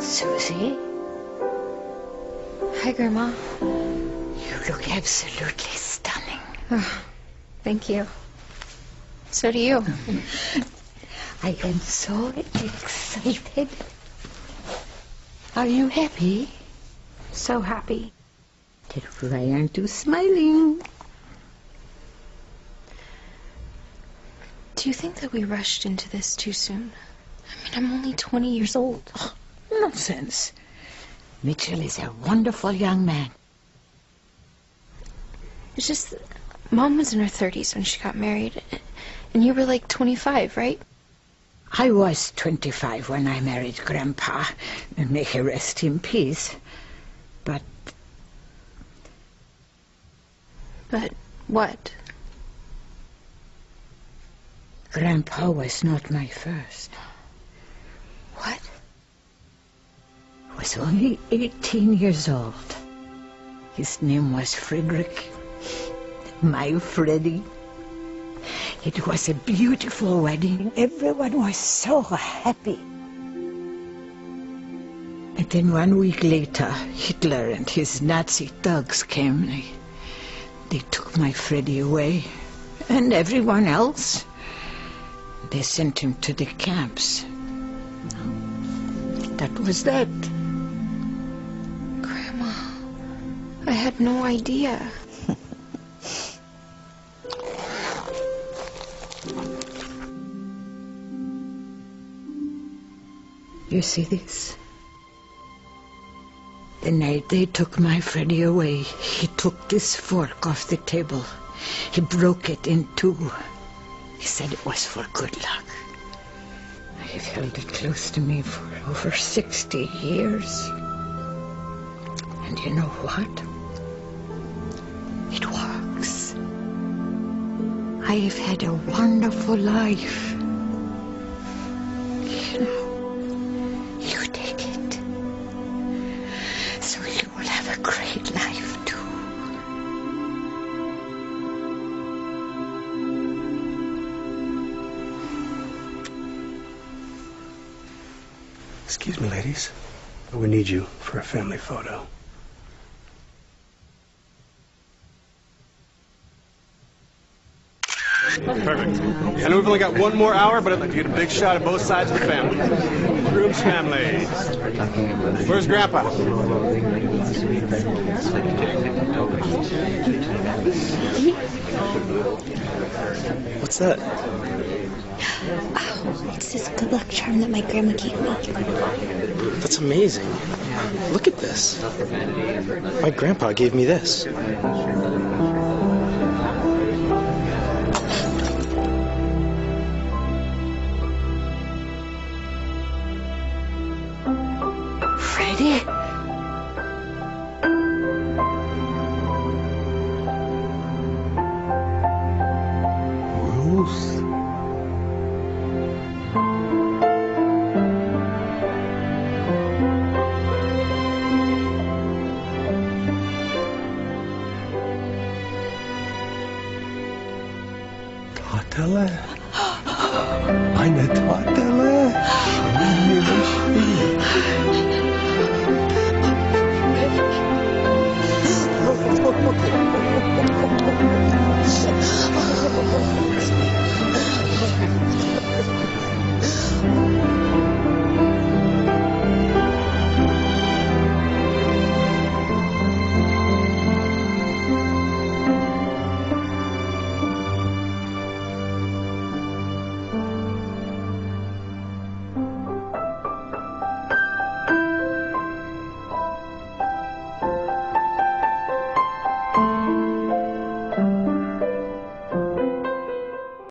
Susie. Hi, Grandma. You look absolutely stunning. Oh, thank you. So do you. I am so excited. Are you happy? So happy. Then why aren't you smiling? Do you think that we rushed into this too soon? I mean, I'm only 20 years old. Nonsense. Mitchell is a wonderful young man. It's just, Mom was in her 30s when she got married, and you were like 25, right? I was 25 when I married Grandpa, and may he rest in peace. But But what? Grandpa was not my first. Was only 18 years old. His name was Frederick. My Freddy. It was a beautiful wedding. Everyone was so happy. And then one week later, Hitler and his Nazi thugs came. They, they took my Freddy away. And everyone else. They sent him to the camps. That was that. No idea. You see this? The night they took my Freddie away, he took this fork off the table. He broke it in two. He said it was for good luck. I have held it close to me for over 60 years. And you know what? I have had a wonderful life. You know, you take it. So you will have a great life too. Excuse me, ladies. We need you for a family photo. Perfect. I know we've only got one more hour, but I'd like to get a big shot of both sides of the family. Groom's family. Where's Grandpa? What's that? Oh, it's this good luck charm that my grandma gave me. That's amazing. Look at this. My grandpa gave me this. Hadi. Ruth. Tatele. Meine Tatele.